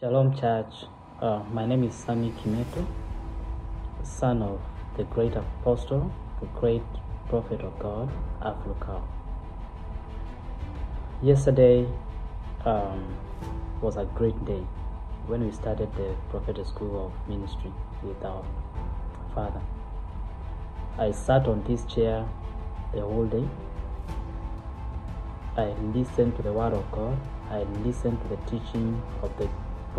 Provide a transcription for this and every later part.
Shalom Church. Uh, my name is Sami Kimeto, son of the great apostle, the great prophet of God, Alph Lukau. Yesterday um, was a great day when we started the prophetic school of ministry with our father. I sat on this chair the whole day. I listened to the word of God. I listened to the teaching of the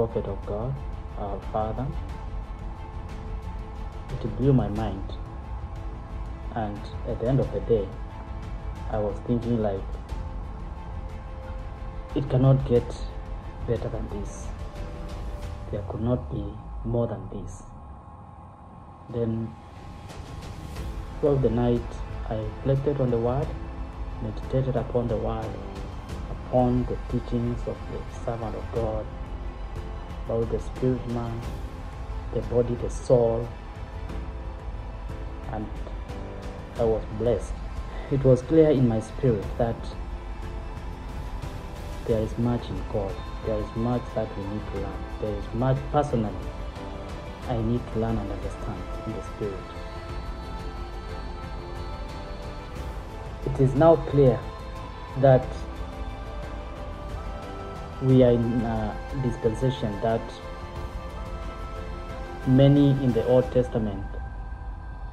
prophet of God, our Father. It blew my mind. And at the end of the day, I was thinking like, it cannot get better than this. There could not be more than this. Then, throughout the night, I reflected on the word, meditated upon the word, upon the teachings of the servant of God, about the spirit man, the body, the soul, and I was blessed. It was clear in my spirit that there is much in God. There is much that we need to learn. There is much personally I need to learn and understand in the spirit. It is now clear that we are in a dispensation that many in the Old Testament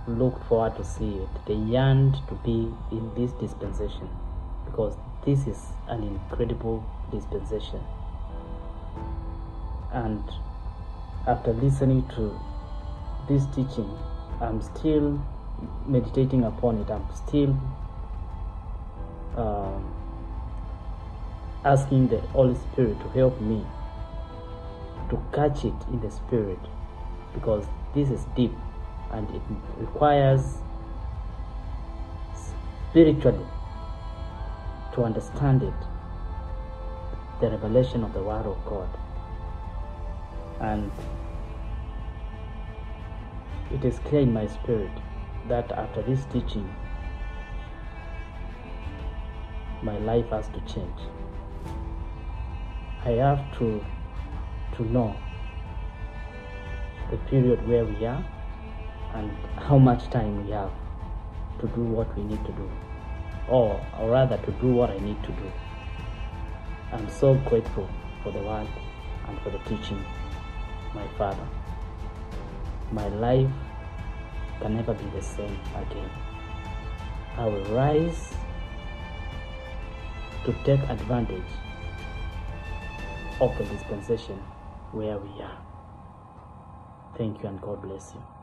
looked forward to see it. They yearned to be in this dispensation because this is an incredible dispensation. And after listening to this teaching, I'm still meditating upon it. I'm still um, asking the Holy Spirit to help me to catch it in the Spirit because this is deep and it requires spiritually to understand it the revelation of the Word of God. And it is clear in my spirit that after this teaching, my life has to change. I have to to know the period where we are and how much time we have to do what we need to do or, or rather to do what I need to do. I'm so grateful for the word and for the teaching, my Father. My life can never be the same again. I will rise to take advantage the dispensation where we are. Thank you and God bless you.